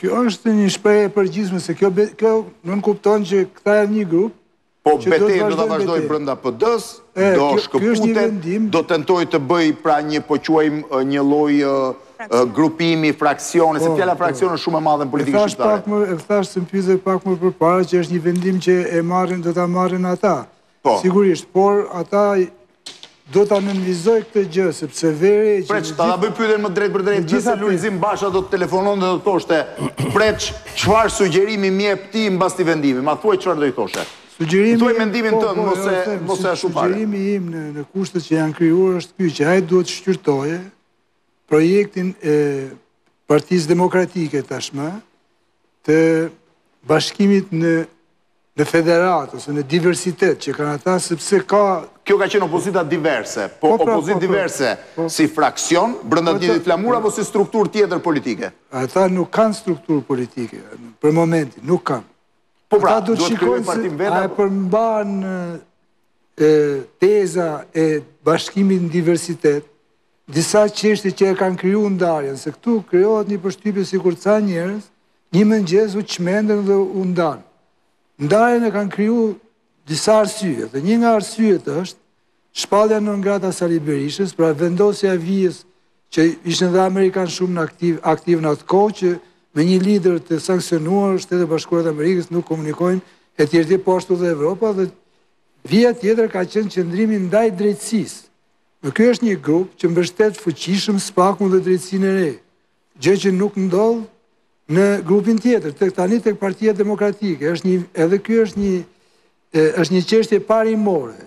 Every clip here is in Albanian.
Kjo është një shprehje e përgjithshme se kjo kjo nënkupton që këta janë një grup Po beteja do të vazhdojë brenda PD-s, do shkëputet, do tentojë të bëjë pra një po e quajmë një lloj grupimi, fraksioni, se po, fjala po. fraksion është shumë e madhe në politikën shqiptare. E thashë edhe pak më përpara që është një vendim që e marrin, do ta marrin ata. Po. Sigurisht, por ata do ta nënvizoj këtë gjë, sepse veri... Preç, ta ta bëj pyetjen më drejtpërdrejt, nëse Lulzim Basha do të telefononte dhe do të thoshte, Preç, çfarë sugjerimi më jep ti mbas këtij vendimi, ma thuaj çfarë do i thoshe. Sugjerimi... Thuaj mendimin po, tënd, mëse po, jo, ashtu pare. Sugjerimi im në kushtet që janë krijuar është ky, që ai duhet të shqyrtojë projektin e Partisë Demokratike tashmë, të bashkimit në në federatë, ose në diversitet që kanë ata, sepse ka... Kjo ka qenë opozita diverse, po, po pra, opozitë po, po. diverse si fraksion, brenda të njëjtit flamur, apo si strukturë tjetër politike? Ata nuk kanë strukturë politike, për momentin, nuk kanë. Po pra, do të shikojnë se a e përmban teza e bashkimit në diversitet, Disa çështje që e kanë krijuar ndarjen, se këtu krijohet një përshtypje sikur ca njerëz një mëngjes u çmendën dhe u ndanë. Ndarjen e kanë krijuar disa arsye dhe një nga arsyet është shpallja non grata Sali Berishës, pra vendosja e vijës që ishin dhe amerikanët shumë aktivë, aktivë në atë kohë që me një lider të sanksionuar Shtetet e Bashkuara të Amerikës nuk komunikojnë e tjerë tjerë po ashtu dhe Evropa dhe vija tjetër ka qenë qëndrimi ndaj drejtësisë Ky është një grup që mbështet fuqishëm SPAK-un dhe Drejtësinë e Re, gjë që nuk ndodh në grupin tjetër, tek tani tek Partia Demokratike, është një edhe kjo është një është një çështje parimore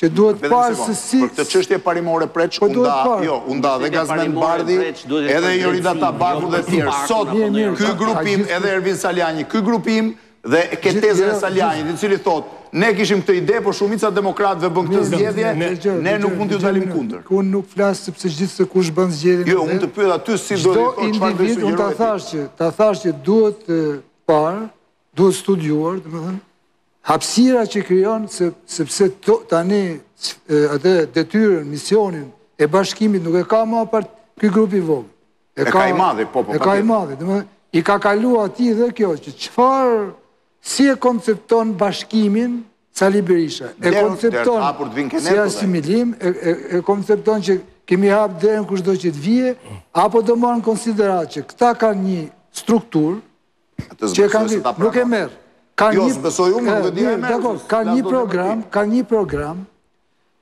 që duhet parë se si për këtë çështje parimore Preç po u nda jo u nda dhe Gazmend Bardhi edhe Jorida Tabaku dhe të tjerë sot ky grupim edhe Ervin Salianji ky grupim Dhe e ke tezën e Salianjit, i cili thotë, ne e kishim këtë ide, por shumica e demokratëve bënë këtë zgjedhje, ne nuk mund t'iu dalim kundër. Unë nuk flas sepse gjithsekush bën zgjedhjen e vet. Jo, unë të pyeta ty si do të thotë çfarë do të sugjeroje ti. Çdo individ, unë ta thashë që, ta thashë që duhet parë, duhet studiuar, domethënë, hapësira që krijon sepse tani atë detyrën, misionin e bashkimit nuk e ka më ky grup i vogël. E ka i madhi, po, po, E ka i madhi, dhe me, i ka kalu atij dhe kjo, që çfarë, si e koncepton bashkimin, Sali Berisha, e koncepton, si asimilim, e koncepton që kemi hapë derën kush do që të vijë, apo do marrë në konsideratë që këta kanë një strukturë, që e ka një, nuk e merr, ka jo, një, ka një program, ka një program,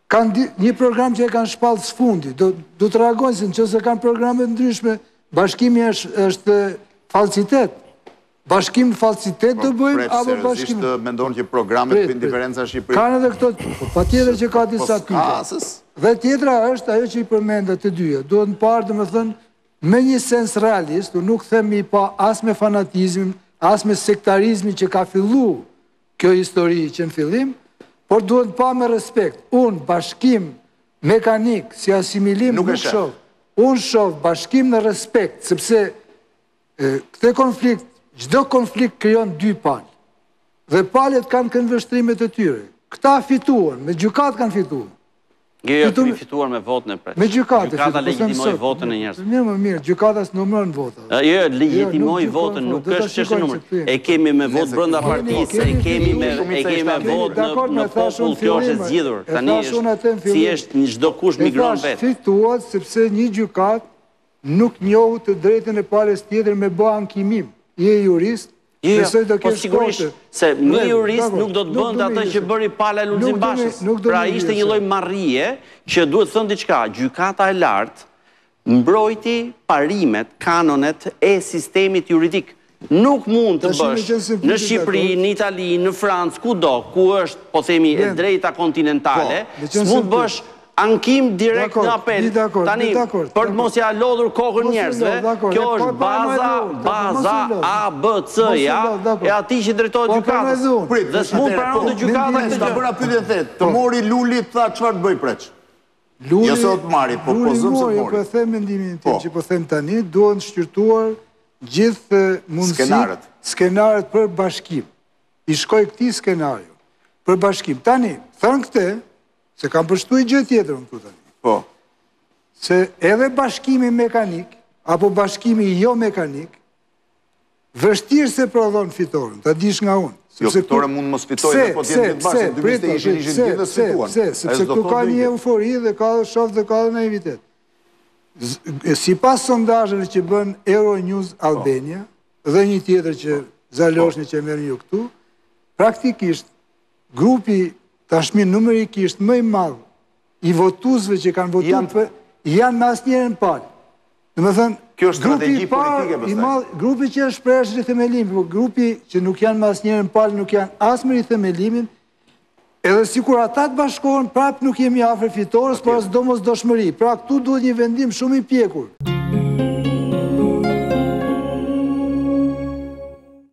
Kanë një program që e kanë shpallë së fundi. Do, do të reagojnë se në qoftë se kanë programe të ndryshme, bashkimi është, është falsitet. Bashkim falsitet po, do bëjmë, apo bashkim... Prepë, seriosisht, mendon që programet bëjnë diferencën në Shqipëri... Kanë edhe këto, po, patjetër që ka po, disa pyte. Dhe tjetra është ajo që i përmenda të dyja. Duhet parë, domethënë, me një sens realist, nuk them me i pa as me fanatizmin, as me sektarizmin që ka fillu Kjo histori që në fillim, por duhet pa me respekt. Unë bashkim mekanik, si asimilim nuk shof. Unë shof bashkim në respekt, sepse këtë konflikt, çdo konflikt krijon dy palë. Dhe palët kanë këndvështrimet e tyre. Këta fituan, me gjykatë kanë fituan. Kemi fituar me votën, Preç. Me gjykatë, gjykata legjitimoi votën e njerëzve. Mirë më mirë, gjykata s'numëron votën. Jo, jo, legjitimoi votën, nuk është që e numëron. E kemi me votë brënda partisë, e kemi me votë në popull, kjo është e zgjidhur. Tani është, si është një çdokush migron vetë. E thashë, fituat, sepse një gjykatë nuk njohu të drejtën e palës tjetër me bo ankimim. Je jurist, Jo, jo, Besoj do po qesh sigurisht kot. se një Rregull, jurist dakor. nuk do të Nuk bënte duhet atë me që ishte. bëri pala e Nuk Lulzim duhet me- Bashës. nuk duhet Pra me ishte ishte. një lloj marrie që duhet thënë diçka, gjykata e lartë mbrojti parimet, kanonet e sistemit juridik. Nuk mund të Tash me bësh qenë se në flitet Shqipëri, dakord. në Itali, në Francë, kudo ku është, po themi, e Blen. drejta kontinentale, Po, meqenëse s'mund të flitet. bësh Ankim direkt në apel. Tani, për të mos ia lodhur kokën njerëzve, kjo është baza, baza ABC-ja e atij që i drejtohet gjykatës. Prit, dhe s'mund të pranonte gjykata këtë gjë. Ta bëra pyetjen thjesht, të mori Luli të tha çfarë të bëj Preç. Luli, Luli mori, po e them mendimin tim që po them tani, duhen shqyrtuar gjithë mundësit, skenaret për bashkim. I shkoi këtij skenariu, për bashkim. Tani, thënë këte, Se kam për shtu një gjë tjetër unë këtu Po. Se edhe bashkimi mekanik, apo bashkimi jo mekanik, vështirë se prodhon fitoren, ta dish nga unë. Jo, fitore mund mos fitojnë dhe po të jenë bashkë, në dy viste ishin gjithë gjithë dhe s'fituan. Se, se, se, se, këtu ka një eufori dhe ka dhe shof dhe ka dhe naivitet. Sipas sondazheve që bën Euronews po. Albania, dhe një tjetër që po. Zaloshnjën që merrni ju këtu, praktikisht, Grupi tashmi numerikisht më i madh i votuesve që kanë votuar për janë me asnjërën palë. Domethënë, kjo është strategji politike pastaj. I madh, grupi që është shprehur Rithemelim, po grupi që nuk janë me asnjërën palë, nuk janë as me Rithemelimin. Edhe sikur ata të bashkohen, prap nuk jemi afër fitores, por asht domosdoshmëri. Pra këtu duhet një vendim shumë i pjekur.